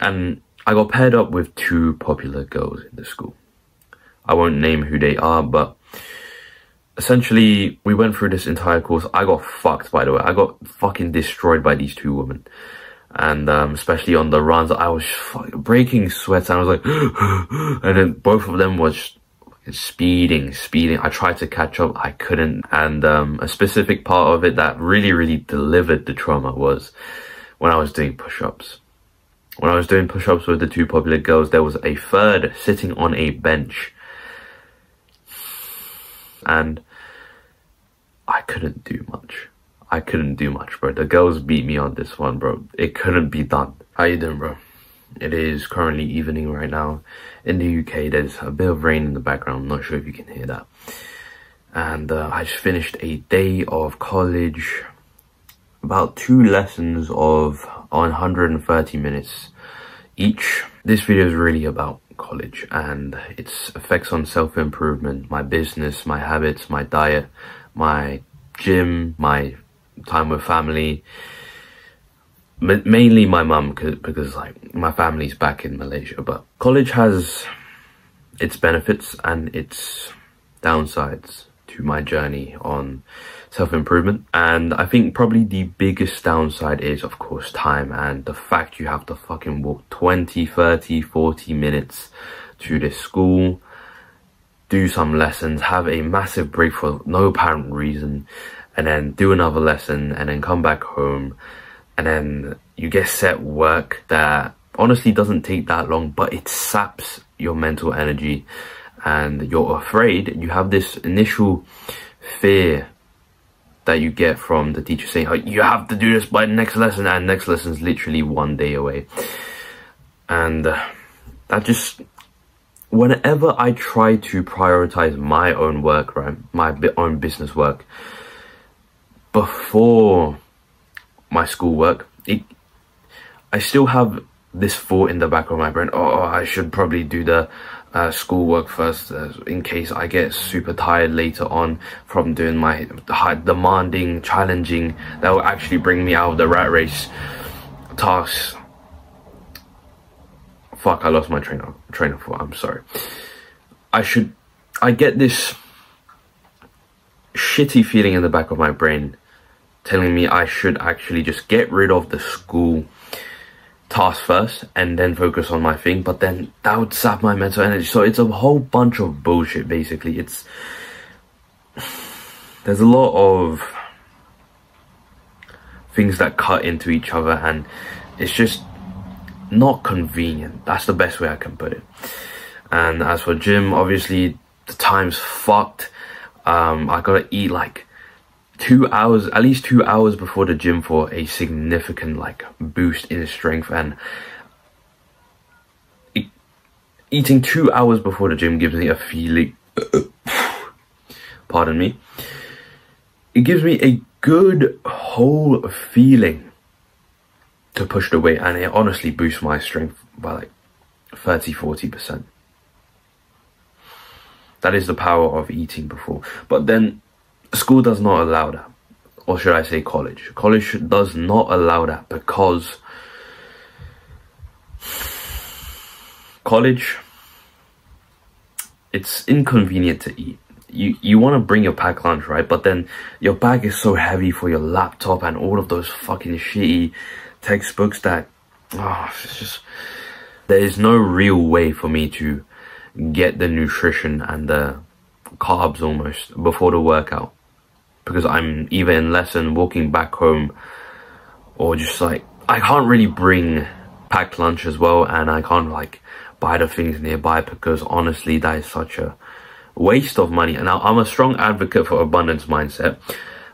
and I got paired up with two popular girls in the school. I won't name who they are, but essentially we went through this entire course. I got fucked, by the way. I got fucking destroyed by these two women. And um, especially on the runs, I was breaking sweats. And I was like, and then both of them was speeding, speeding. I tried to catch up, I couldn't. And um, a specific part of it that really, really delivered the trauma was when I was doing push-ups. When I was doing push-ups with the two popular girls, there was a third sitting on a bench. And I couldn't do much. I couldn't do much, bro. The girls beat me on this one, bro. It couldn't be done. How you doing, bro? It is currently evening right now. In the UK, there's a bit of rain in the background. I'm not sure if you can hear that. And uh, I just finished a day of college. About two lessons of 130 minutes each. This video is really about college and its effects on self-improvement, my business, my habits, my diet, my gym, my time with family, mainly my mum because like my family's back in Malaysia but college has its benefits and its downsides to my journey on self-improvement. And I think probably the biggest downside is of course time and the fact you have to fucking walk 20 30 40 minutes to this school do some lessons have a massive break for no apparent reason and then do another lesson and then come back home and then you get set work that honestly doesn't take that long but it saps your mental energy. And you're afraid. You have this initial fear that you get from the teacher saying you have to do this by next lesson and next lesson is literally one day away. And uh, that just whenever i try to prioritize my own work right my own business work before my schoolwork, it, I still have this thought in the back of my brain, oh, I should probably do the uh, schoolwork first uh, in case I get super tired later on from doing my demanding, challenging, that will actually bring me out of the rat race tasks. Fuck, I lost my train of, train of thought, I'm sorry. I should, I get this shitty feeling in the back of my brain telling me I should actually just get rid of the school task first and then focus on my thing but then that would sap my mental energy. So it's a whole bunch of bullshit basically. It's there's a lot of things that cut into each other and it's just not convenient. That's the best way i can put it. And as for gym obviously the time's fucked. Um i gotta eat like two hours, at least two hours before the gym for a significant like boost in strength and e eating two hours before the gym gives me a feeling, pardon me, it gives me a good whole feeling to push the weight and it honestly boosts my strength by like 30 40%. That is the power of eating before. But then School does not allow that. Or should I say college? College does not allow that because college, it's inconvenient to eat. You, you want to bring your pack lunch, right? But then your bag is so heavy for your laptop and all of those fucking shitty textbooks that, oh, it's just, there is no real way for me to get the nutrition and the carbs almost before the workout because I'm either in lesson, walking back home, or just like, I can't really bring packed lunch as well, and I can't like buy the things nearby because honestly, that is such a waste of money. And I'm a strong advocate for abundance mindset,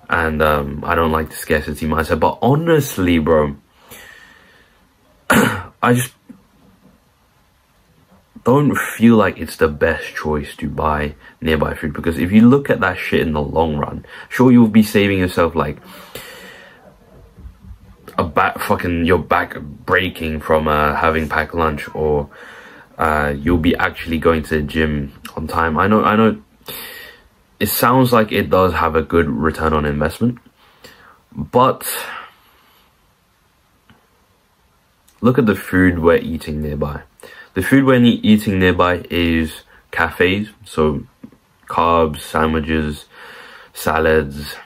and um, I don't like the scarcity mindset, but honestly, bro, I just don't feel like it's the best choice to buy nearby food because if you look at that shit in the long run, sure you'll be saving yourself like a back fucking your back breaking from uh, having packed lunch or uh, you'll be actually going to the gym on time. I know, I know. It sounds like it does have a good return on investment, but look at the food we're eating nearby. The food we're eating nearby is cafes, so carbs, sandwiches, salads,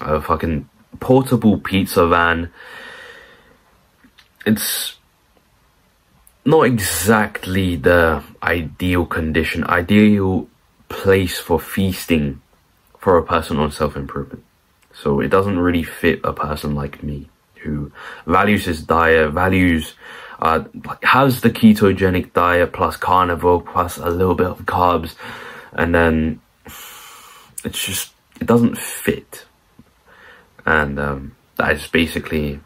a fucking portable pizza van. It's not exactly the ideal condition, ideal place for feasting for a person on self-improvement. So it doesn't really fit a person like me who values his diet, values, uh, has the ketogenic diet plus carnivore plus a little bit of carbs, and then it's just, it doesn't fit. And um, that is basically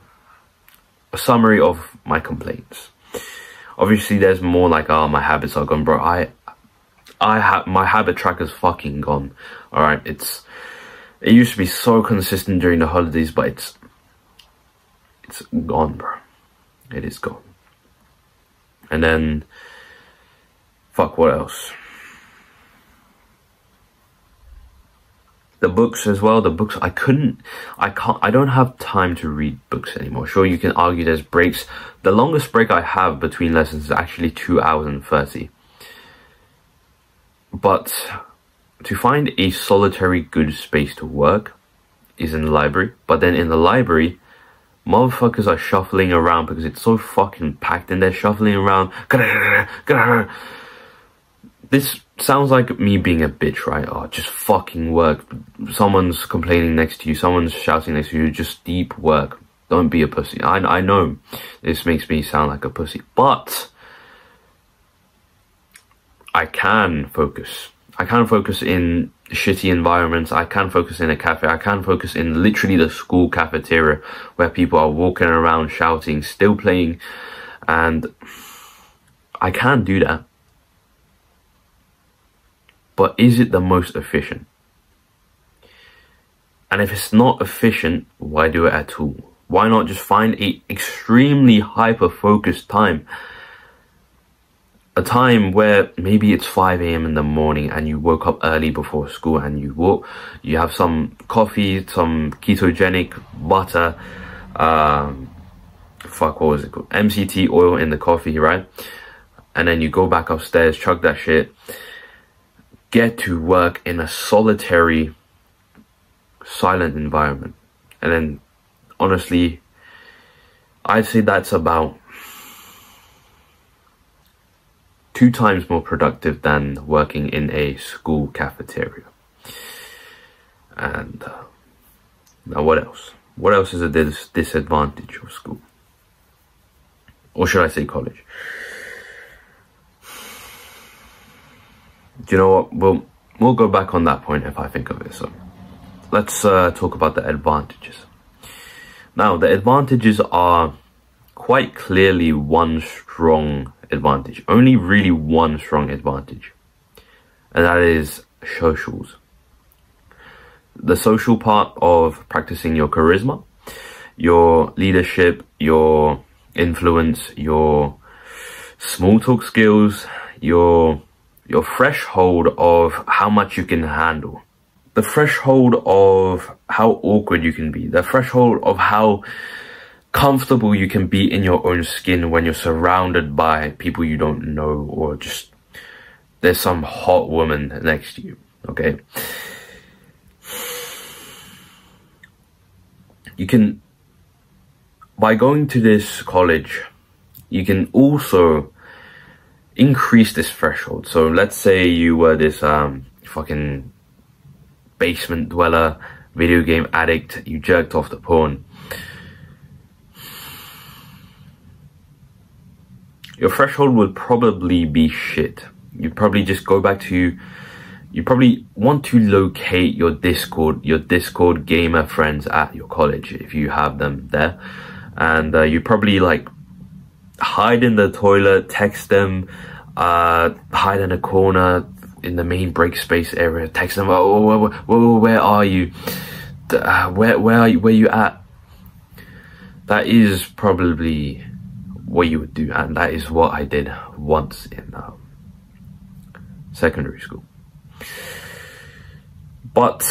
a summary of my complaints. Obviously, there's more like, oh, my habits are gone, bro. I, I have my habit tracker's fucking gone. All right, it's it used to be so consistent during the holidays, but it's it's gone, bro. It is gone. And then, fuck, what else? the books as well the books i couldn't i can't i don't have time to read books anymore. Sure you can argue there's breaks. The longest break i have between lessons is actually two hours and 30 but to find a solitary good space to work is in the library but then in the library motherfuckers are shuffling around because it's so fucking packed and they're shuffling around this sounds like me being a bitch, right? Oh, just fucking work. Someone's complaining next to you, someone's shouting next to you, just deep work. Don't be a pussy. I, I know this makes me sound like a pussy, but I can focus. I can focus in shitty environments. I can focus in a cafe. I can focus in literally the school cafeteria where people are walking around shouting, still playing, and I can do that but is it the most efficient? And if it's not efficient, why do it at all? Why not just find a extremely hyper focused time? A time where maybe it's 5 a.m. in the morning and you woke up early before school and you walk, you have some coffee, some ketogenic butter, um, fuck, what was it called? MCT oil in the coffee, right? And then you go back upstairs, chug that shit, get to work in a solitary, silent environment. And then, honestly, I'd say that's about two times more productive than working in a school cafeteria. And uh, now, what else? What else is a dis disadvantage of school? Or should I say college? do you know what? We'll, we'll go back on that point if I think of it. So let's uh, talk about the advantages. Now, the advantages are quite clearly one strong advantage. Only really one strong advantage. And that is socials. The social part of practicing your charisma, your leadership, your influence, your small talk skills, your your threshold of how much you can handle, the threshold of how awkward you can be, the threshold of how comfortable you can be in your own skin when you're surrounded by people you don't know or just there's some hot woman next to you, okay? You can, by going to this college, you can also increase this threshold. So let's say you were this um, fucking basement dweller, video game addict, you jerked off the porn. Your threshold would probably be shit. You'd probably just go back to, you probably want to locate your Discord, your Discord gamer friends at your college if you have them there. And uh, you probably like hide in the toilet, text them, uh, hide in a corner in the main break space area, text them, oh, where, where, where are you? Uh, where, where are you, where you at? That is probably what you would do, and that is what I did once in um, secondary school. But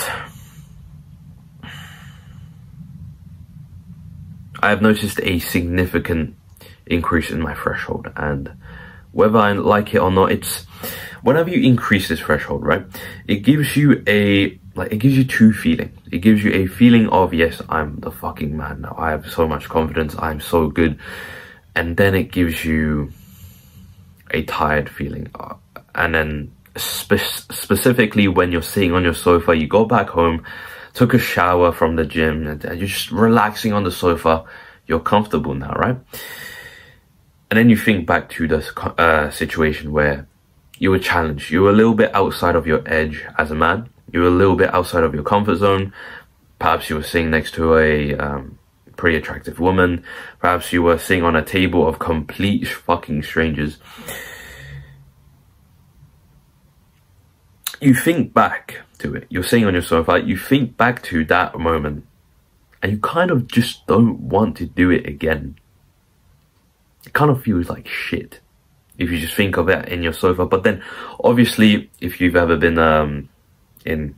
I have noticed a significant increase in my threshold. And whether I like it or not, it's whenever you increase this threshold, right? It gives you a like it gives you two feelings. It gives you a feeling of yes, I'm the fucking man now. I have so much confidence. I'm so good, and then it gives you a tired feeling, and then spe specifically when you're sitting on your sofa, you go back home, took a shower from the gym, and you're just relaxing on the sofa. You're comfortable now, right? And then you think back to the uh, situation where you were challenged. You were a little bit outside of your edge as a man you were a little bit outside of your comfort zone. Perhaps you were sitting next to a um, pretty attractive woman. Perhaps you were sitting on a table of complete fucking strangers. You think back to it. You're sitting on your sofa. You think back to that moment, and you kind of just don't want to do it again. It kind of feels like shit if you just think of it in your sofa. But then, obviously, if you've ever been um, in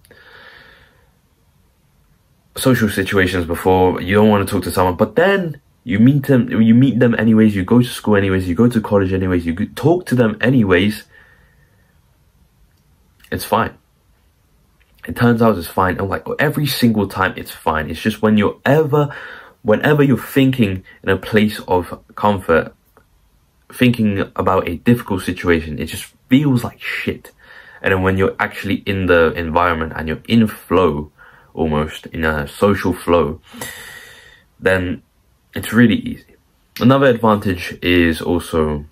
social situations before you don't want to talk to someone but then you meet them you meet them anyways you go to school anyways you go to college anyways you talk to them anyways it's fine. It turns out it's fine and like every single time it's fine. It's just when you're ever whenever you're thinking in a place of comfort thinking about a difficult situation it just feels like shit. And then when you're actually in the environment and you're in flow, almost in a social flow, then it's really easy. Another advantage is also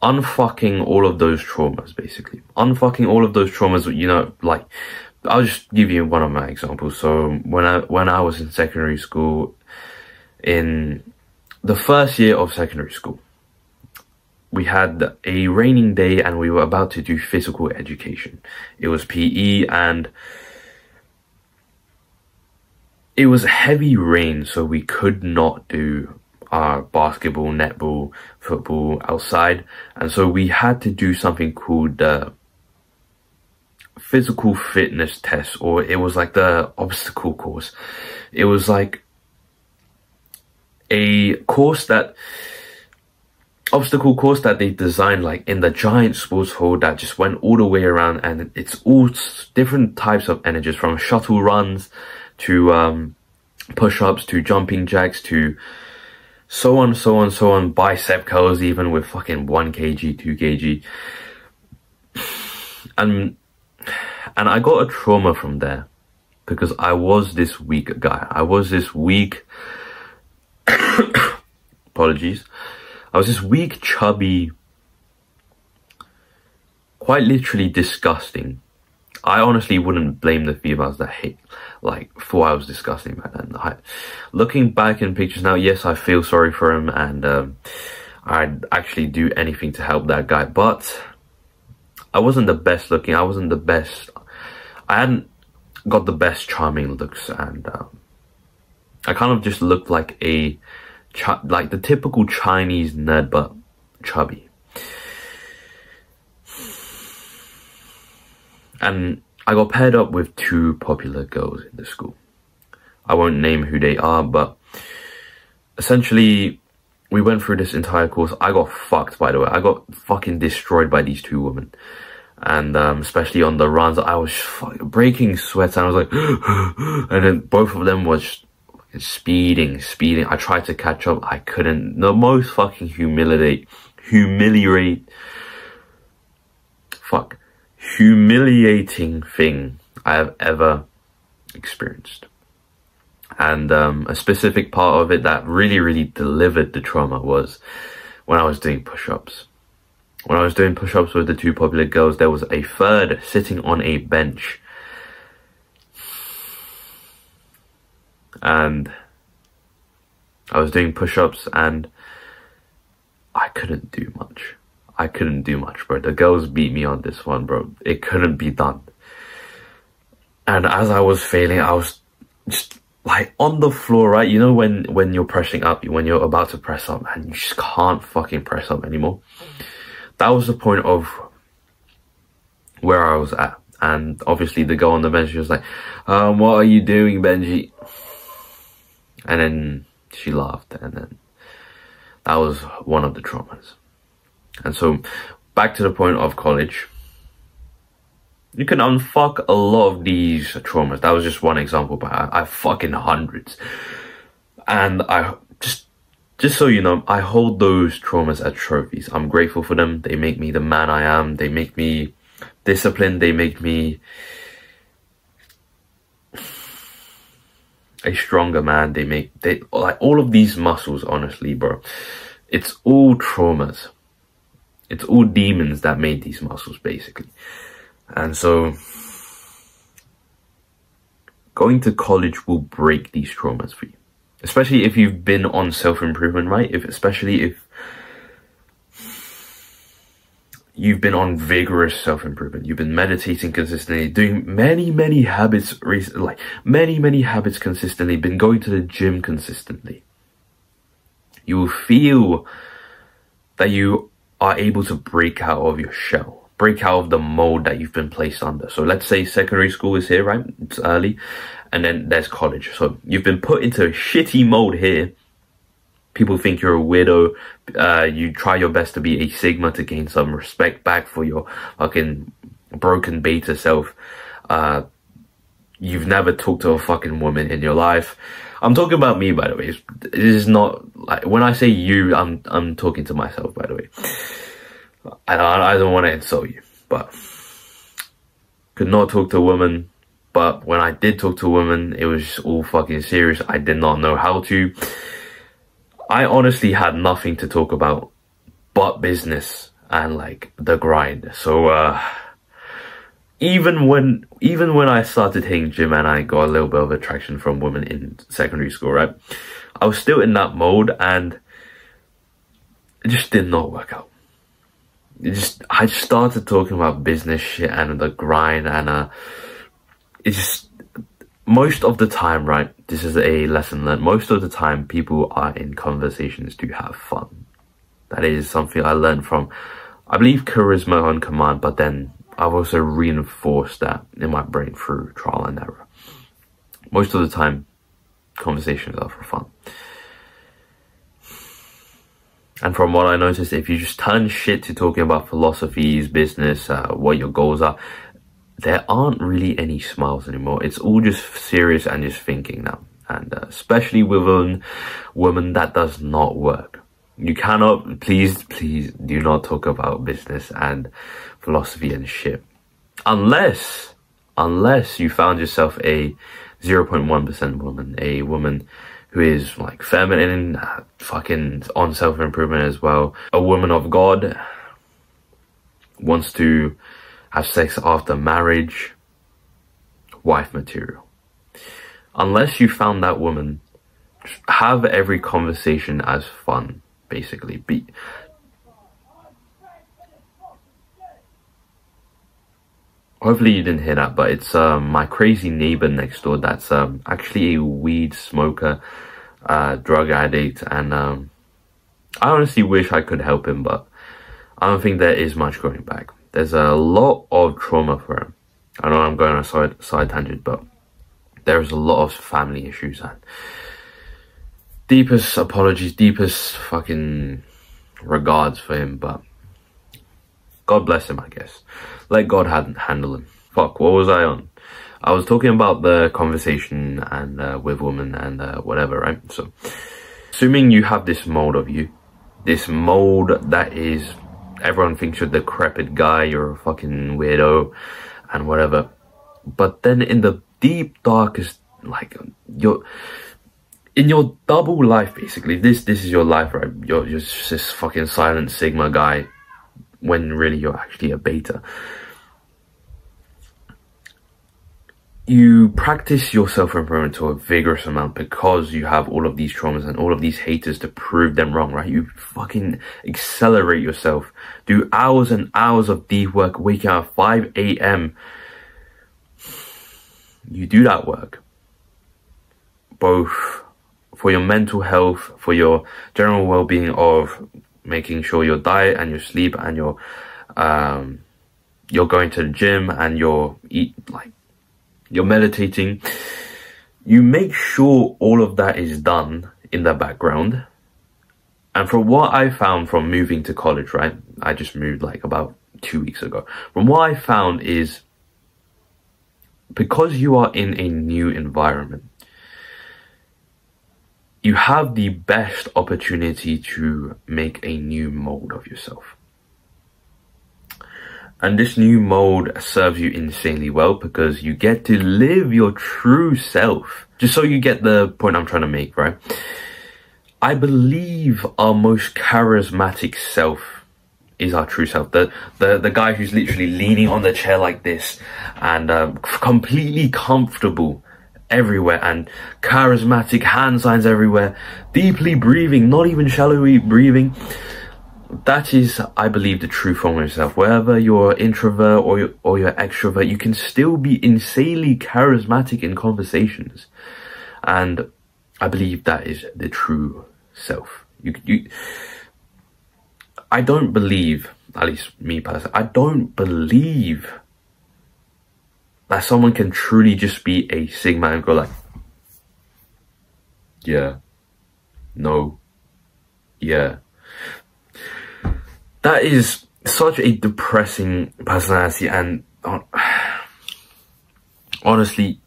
unfucking all of those traumas, basically. Unfucking all of those traumas, you know, like, I'll just give you one of my examples. So when I, when I was in secondary school, in the first year of secondary school, we had a raining day and we were about to do physical education. It was PE and it was heavy rain, so we could not do our basketball, netball, football outside. And so we had to do something called the physical fitness test, or it was like the obstacle course. It was like a course that obstacle course that they designed like in the giant sports hall that just went all the way around and it's all different types of energies from shuttle runs to um, push-ups to jumping jacks to so on so on so on bicep curls even with fucking 1 kg 2 kg and and i got a trauma from there because i was this weak guy i was this weak apologies. I was this weak, chubby, quite literally disgusting. I honestly wouldn't blame the females that hate, like, thought I was disgusting back then. I, looking back in pictures now, yes, I feel sorry for him and um, I'd actually do anything to help that guy, but I wasn't the best looking, I wasn't the best, I hadn't got the best charming looks and um, I kind of just looked like a like the typical Chinese nerd, but chubby. And I got paired up with two popular girls in the school. I won't name who they are, but essentially, we went through this entire course. I got fucked, by the way. I got fucking destroyed by these two women. And um, especially on the runs, I was breaking sweats and I was like, and then both of them was speeding, speeding. I tried to catch up. I couldn't. The most fucking humiliate, humiliate, fuck, humiliating thing I have ever experienced. And um, a specific part of it that really, really delivered the trauma was when I was doing push-ups. When I was doing push-ups with the two popular girls, there was a third sitting on a bench and I was doing push-ups and I couldn't do much. I couldn't do much, bro. The girls beat me on this one, bro. It couldn't be done. And as I was failing, I was just like on the floor, right? You know when when you're pressing up, when you're about to press up, and you just can't fucking press up anymore. That was the point of where I was at. And obviously the girl on the bench was like, um, what are you doing, Benji? And then she laughed and then that was one of the traumas. And so back to the point of college. You can unfuck a lot of these traumas. That was just one example, but I, I fucking hundreds. And I just just so you know, I hold those traumas as trophies. I'm grateful for them. They make me the man I am. They make me disciplined. They make me a stronger man. They make they like all of these muscles. Honestly, bro, it's all traumas. It's all demons that made these muscles, basically. And so, going to college will break these traumas for you especially if you've been on self-improvement right if especially if you've been on vigorous self-improvement. You've been meditating consistently doing many many habits recently like many many habits consistently been going to the gym consistently. You will feel that you are able to break out of your shell break out of the mold that you've been placed under. So let's say secondary school is here right? It's early. And then there's college. So you've been put into a shitty mode here. People think you're a widow. Uh, you try your best to be a Sigma to gain some respect back for your fucking broken beta self. Uh, you've never talked to a fucking woman in your life. I'm talking about me, by the way. This is not like when I say you, I'm I'm talking to myself, by the way. I I don't want to insult you, but could not talk to a woman but when I did talk to a woman, it was all fucking serious. I did not know how to. I honestly had nothing to talk about but business and like the grind. So uh even when even when I started hitting gym and I got a little bit of attraction from women in secondary school, right? I was still in that mode and it just did not work out. It just I started talking about business shit and the grind and uh it's just most of the time, right? This is a lesson learned. Most of the time, people are in conversations to have fun. That is something I learned from, I believe, charisma on command, but then I've also reinforced that in my brain through trial and error. Most of the time, conversations are for fun. And from what I noticed, if you just turn shit to talking about philosophies, business, uh, what your goals are, there aren't really any smiles anymore. It's all just serious and just thinking now. And uh, especially with a woman, that does not work. You cannot, please, please do not talk about business and philosophy and shit. Unless, unless you found yourself a 0.1% woman, a woman who is like feminine, uh, fucking on self-improvement as well, a woman of God, wants to have sex after marriage, wife material. Unless you found that woman, have every conversation as fun, basically. Be Hopefully you didn't hear that, but it's um, my crazy neighbor next door that's um, actually a weed smoker, uh, drug addict, and um, I honestly wish I could help him, but I don't think there is much going back there's a lot of trauma for him. I know I'm going on a side, side tangent, but there's a lot of family issues and deepest apologies, deepest fucking regards for him, but God bless him, I guess. Let God handle him. Fuck, what was I on? I was talking about the conversation and uh, with women and uh, whatever, right? So, assuming you have this mold of you, this mold that is everyone thinks you're a decrepit guy, you're a fucking weirdo, and whatever. But then in the deep darkest, like you're in your double life, basically. This this is your life, right? You're you're just this fucking silent sigma guy, when really you're actually a beta. You practice your self-improvement to a vigorous amount because you have all of these traumas and all of these haters to prove them wrong, right? You fucking accelerate yourself. Do hours and hours of deep work, waking up at 5 a.m. You do that work. Both for your mental health, for your general well-being of making sure your diet and your sleep and your, um, you're going to the gym and you're eat like you're meditating, you make sure all of that is done in the background. And from what I found from moving to college, right? I just moved like about two weeks ago. From what I found is because you are in a new environment, you have the best opportunity to make a new mold of yourself. And this new mold serves you insanely well because you get to live your true self. Just so you get the point I'm trying to make, right? I believe our most charismatic self is our true self. The the the guy who's literally leaning on the chair like this and um, completely comfortable everywhere and charismatic hand signs everywhere, deeply breathing, not even shallowly breathing. That is, I believe, the true form of yourself. Whether you're introvert or you're, or you're extrovert, you can still be insanely charismatic in conversations, and I believe that is the true self. You, you, I don't believe, at least me personally, I don't believe that someone can truly just be a Sigma and go like, yeah, no, yeah. That is such a depressing personality and uh, honestly,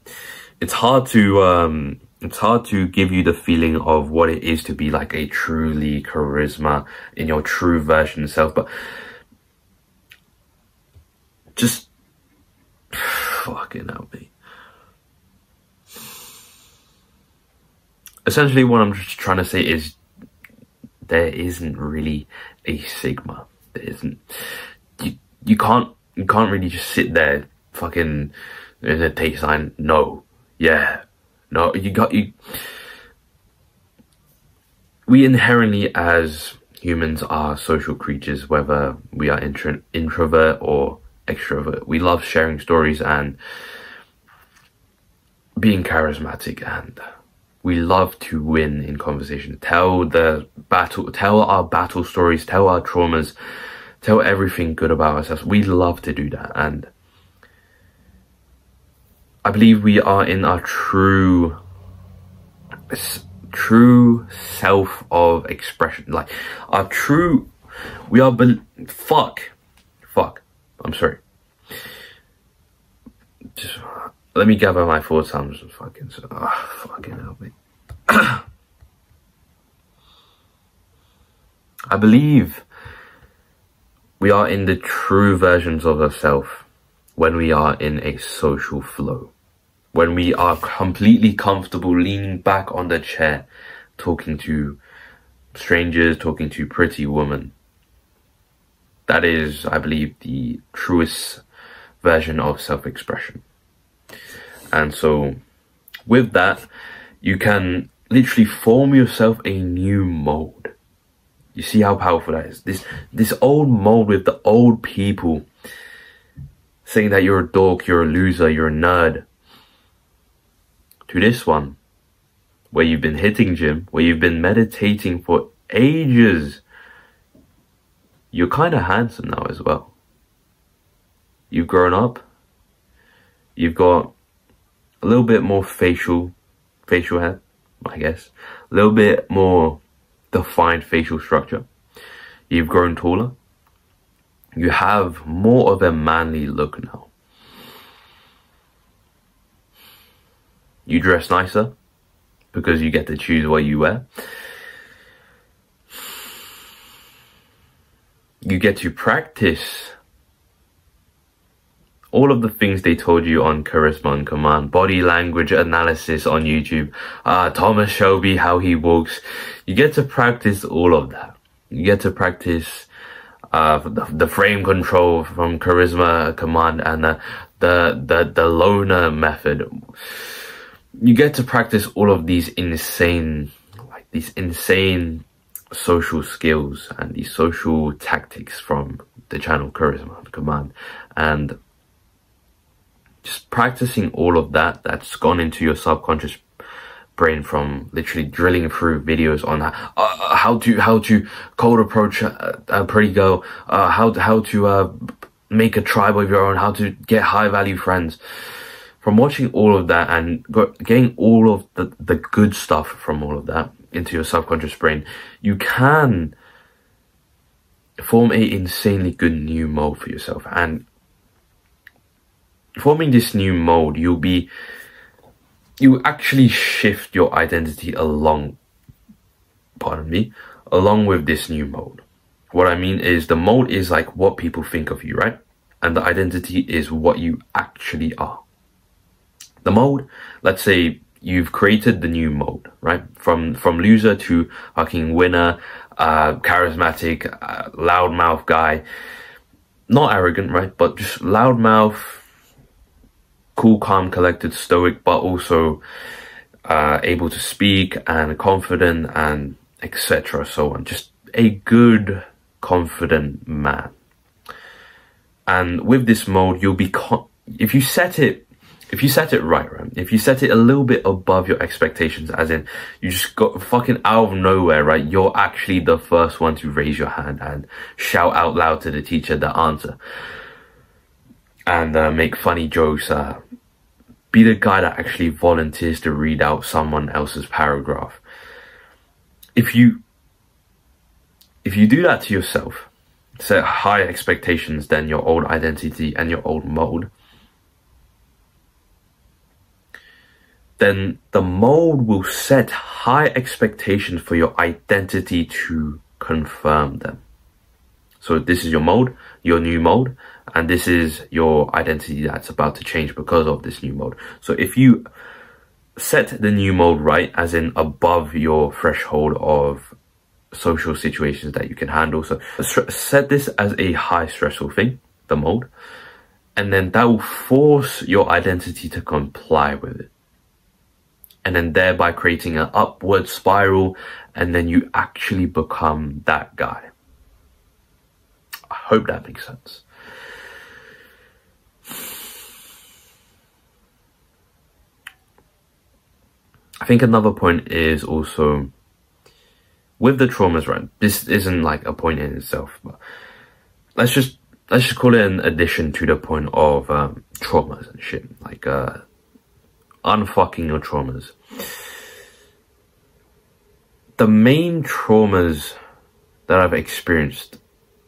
it's hard to, um, it's hard to give you the feeling of what it is to be like a truly charisma in your true version self, but just fucking help me. Essentially, what I'm just trying to say is there isn't really a sigma. There isn't. You you can't you can't really just sit there fucking in a take sign. No, yeah, no. You got you. We inherently, as humans, are social creatures, whether we are intro introvert or extrovert. We love sharing stories and being charismatic and we love to win in conversation. Tell the battle, tell our battle stories, tell our traumas, tell everything good about ourselves. We love to do that. And I believe we are in our true, true self of expression. Like our true, we are, fuck, fuck. I'm sorry. Just let me gather my four I'm just fucking oh, fucking help me. I believe we are in the true versions of ourselves when we are in a social flow. When we are completely comfortable leaning back on the chair, talking to strangers, talking to pretty women that is, I believe, the truest version of self-expression. And so with that, you can literally form yourself a new mold. You see how powerful that is? This this old mold with the old people saying that you're a dork, you're a loser, you're a nerd. To this one, where you've been hitting gym, where you've been meditating for ages, you're kind of handsome now as well. You've grown up. You've got a little bit more facial, facial hair, I guess. A little bit more defined facial structure. You've grown taller. You have more of a manly look now. You dress nicer because you get to choose what you wear. you get to practice all of the things they told you on Charisma on Command, body language analysis on YouTube, uh, Thomas Shelby, how he walks. You get to practice all of that. You get to practice uh, the, the frame control from Charisma Command and the, the, the, the loner method. You get to practice all of these insane, like these insane social skills and these social tactics from the channel Charisma Command and just practicing all of that that's gone into your subconscious brain from literally drilling through videos on uh, uh how to how to cold approach a, a pretty girl. Uh, how to, how to uh, make a tribe of your own. How to get high value friends. From watching all of that and getting all of the, the good stuff from all of that into your subconscious brain, you can form a insanely good new mold for yourself. And forming this new mode, you'll be, you actually shift your identity along, pardon me, along with this new mode. What I mean is the mode is like what people think of you, right? And the identity is what you actually are the mode. Let's say you've created the new mode, right? From from loser to fucking winner, uh, charismatic, uh, loudmouth guy. Not arrogant, right? But just loudmouth, cool, calm, collected, stoic, but also uh, able to speak and confident and etc. So on. Just a good, confident man. And with this mode, you'll be if you set it if you set it right, right, if you set it a little bit above your expectations, as in you just got fucking out of nowhere, right, you're actually the first one to raise your hand and shout out loud to the teacher the answer and uh, make funny jokes. Uh, be the guy that actually volunteers to read out someone else's paragraph. If you if you do that to yourself, set higher expectations than your old identity and your old mode then the mode will set high expectations for your identity to confirm them. So this is your mode, your new mode, and this is your identity that's about to change because of this new mode. So if you set the new mode right, as in above your threshold of social situations that you can handle. So set this as a high stressful thing, the mode, and then that will force your identity to comply with it and then thereby creating an upward spiral and then you actually become that guy. I hope that makes sense. I think another point is also with the traumas, right? This isn't like a point in itself, but let's just let's just call it an addition to the point of um, traumas and shit. Like uh, unfucking your traumas. The main traumas that I've experienced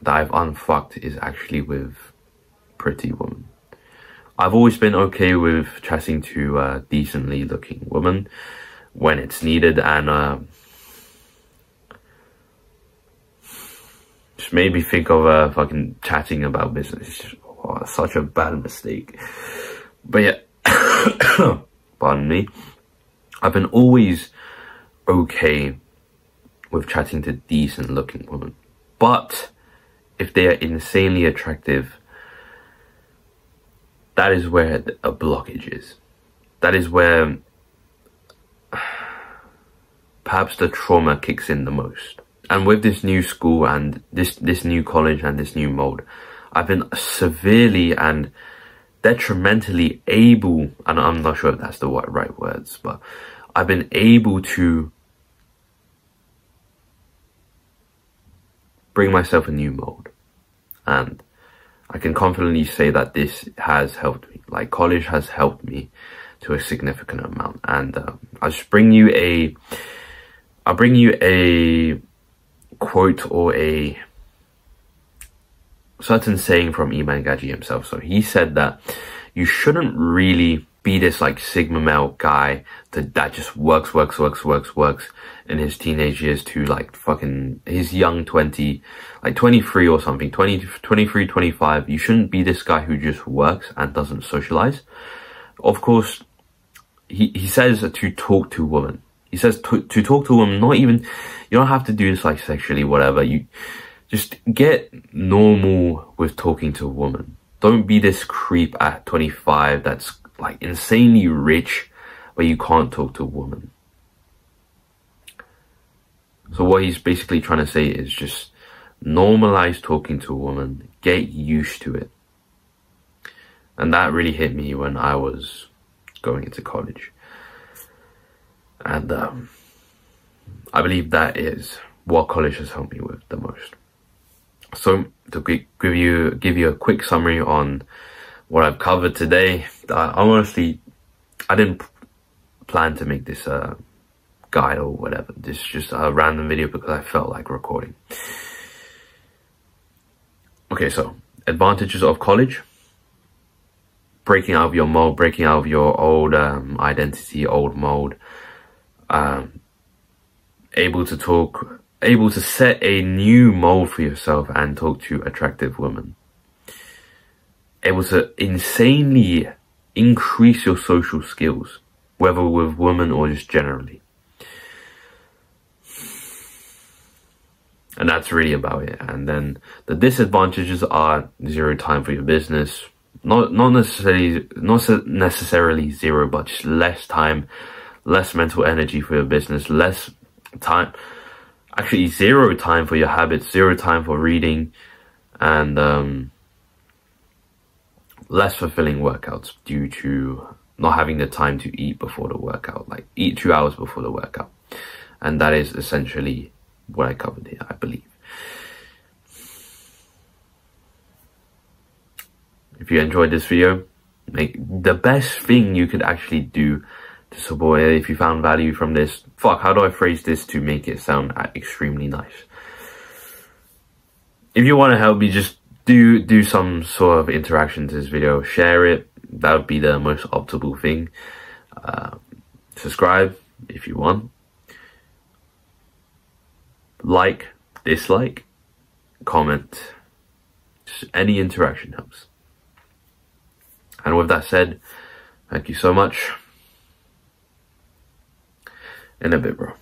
that I've unfucked is actually with pretty women. I've always been okay with chatting to uh, decently looking women when it's needed and uh, just made me think of uh, fucking chatting about business. Oh, such a bad mistake. But yeah. pardon me, I've been always okay with chatting to decent looking women. But if they are insanely attractive, that is where a blockage is. That is where perhaps the trauma kicks in the most. And with this new school and this, this new college and this new mode, I've been severely and detrimentally able, and I'm not sure if that's the right words, but I've been able to bring myself a new mode. And I can confidently say that this has helped me. Like college has helped me to a significant amount. And uh, I'll just bring you a, I'll bring you a quote or a certain saying from Iman Gadzhi himself. So he said that you shouldn't really be this like sigma male guy that, that just works, works, works, works, works in his teenage years to like fucking his young 20, like 23 or something, 20, 23, 25. You shouldn't be this guy who just works and doesn't socialize. Of course, he, he says to talk to women. He says to, to talk to a woman, not even, you don't have to do this like sexually, whatever. You, just get normal with talking to a woman. Don't be this creep at 25 that's like insanely rich, but you can't talk to a woman. So what he's basically trying to say is just normalize talking to a woman, get used to it. And that really hit me when I was going into college. And um, I believe that is what college has helped me with the most. So to give you give you a quick summary on what I've covered today, I honestly I didn't plan to make this a guide or whatever. This is just a random video because I felt like recording. Okay, so advantages of college. Breaking out of your mold, breaking out of your old um, identity, old mold. Um, able to talk, able to set a new mold for yourself and talk to attractive women. Able to insanely increase your social skills, whether with women or just generally. And that's really about it. And then the disadvantages are zero time for your business. Not not necessarily not necessarily zero, but just less time, less mental energy for your business, less time actually zero time for your habits, zero time for reading, and um, less fulfilling workouts due to not having the time to eat before the workout, like eat two hours before the workout. And that is essentially what I covered here, I believe. If you enjoyed this video, make the best thing you could actually do support it. If you found value from this, fuck, how do I phrase this to make it sound extremely nice? If you want to help me, just do do some sort of interaction to this video. Share it. That would be the most optimal thing. Uh, subscribe if you want. Like, dislike, comment. Just any interaction helps. And with that said, thank you so much. In a bit, bro.